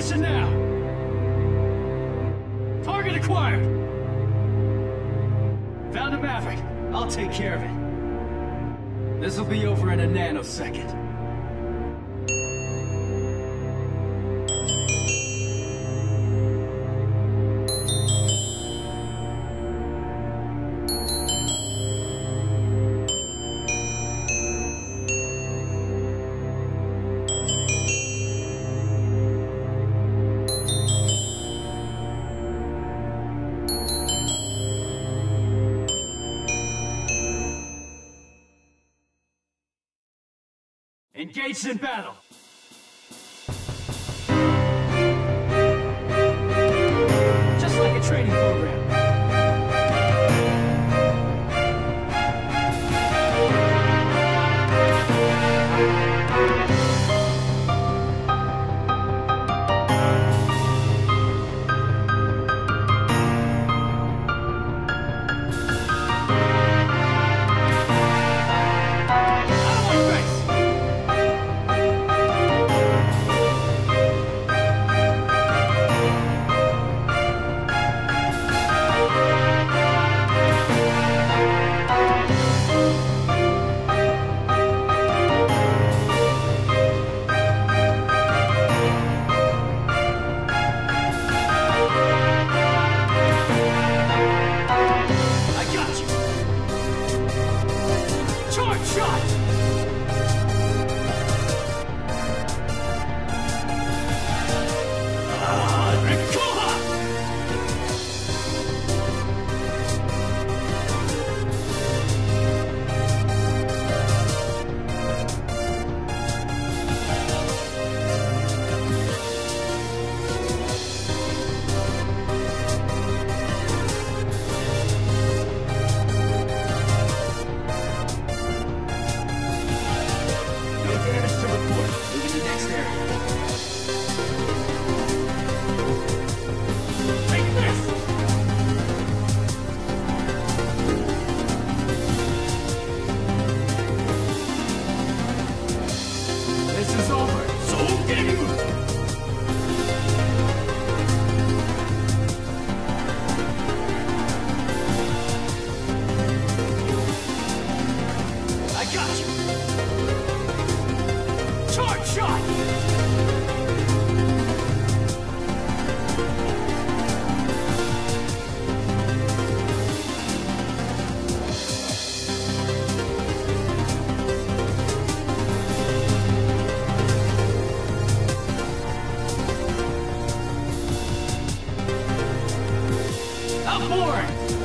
mission now! Target acquired! Found a Maverick. I'll take care of it. This'll be over in a nanosecond. Engaged in battle! Outboard!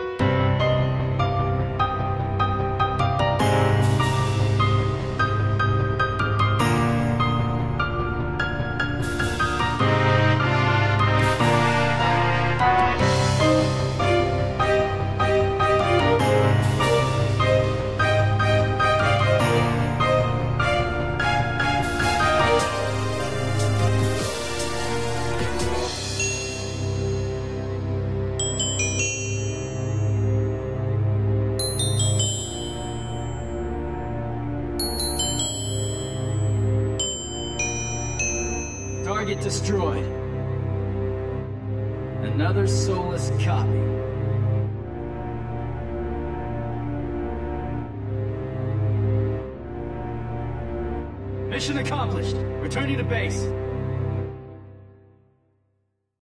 Target destroyed. Another soulless copy. Mission accomplished. Returning to base.